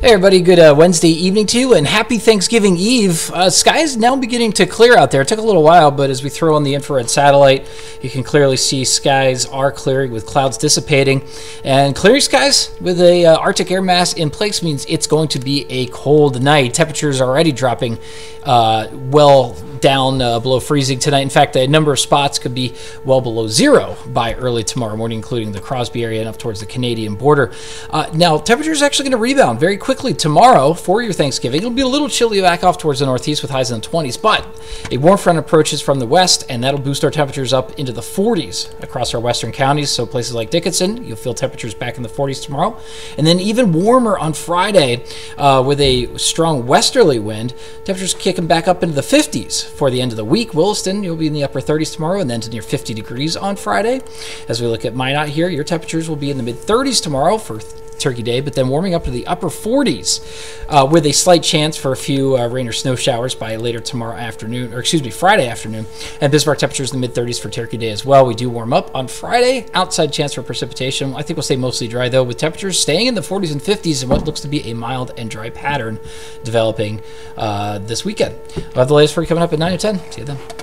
Hey everybody, good uh, Wednesday evening to you, and happy Thanksgiving Eve. Uh, sky is now beginning to clear out there. It took a little while, but as we throw on the infrared satellite, you can clearly see skies are clearing with clouds dissipating. And clearing skies with a uh, Arctic air mass in place means it's going to be a cold night. Temperatures are already dropping uh, well down uh, below freezing tonight. In fact, a number of spots could be well below zero by early tomorrow morning, including the Crosby area and up towards the Canadian border. Uh, now, temperatures actually going to rebound very quickly tomorrow for your Thanksgiving. It'll be a little chilly back off towards the northeast with highs in the 20s, but a warm front approaches from the west, and that'll boost our temperatures up into the 40s across our western counties. So places like Dickinson, you'll feel temperatures back in the 40s tomorrow, and then even warmer on Friday uh, with a strong westerly wind. Temperatures kicking back up into the 50s for the end of the week. Williston, you'll be in the upper 30s tomorrow and then to near 50 degrees on Friday. As we look at Minot here, your temperatures will be in the mid 30s tomorrow for Turkey Day, but then warming up to the upper 40s uh, with a slight chance for a few uh, rain or snow showers by later tomorrow afternoon, or excuse me, Friday afternoon. And Bismarck temperatures in the mid 30s for Turkey Day as well. We do warm up on Friday. Outside chance for precipitation. I think we'll stay mostly dry though, with temperatures staying in the 40s and 50s in what looks to be a mild and dry pattern developing uh, this weekend. We'll have the latest for you coming up at 9 or 10. See you then.